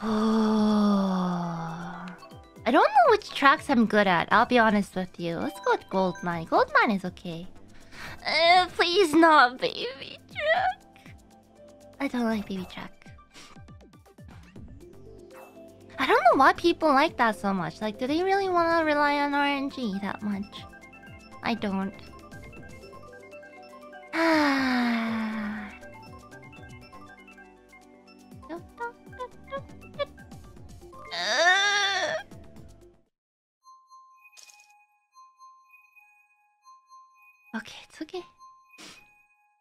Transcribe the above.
I don't know which tracks I'm good at. I'll be honest with you. Let's go with Goldmine. Goldmine is okay. Uh, please not Baby Park. I don't like Baby Park. I don't know why people like that so much. Like, do they really want to rely on RNG that much? I don't. okay, it's okay.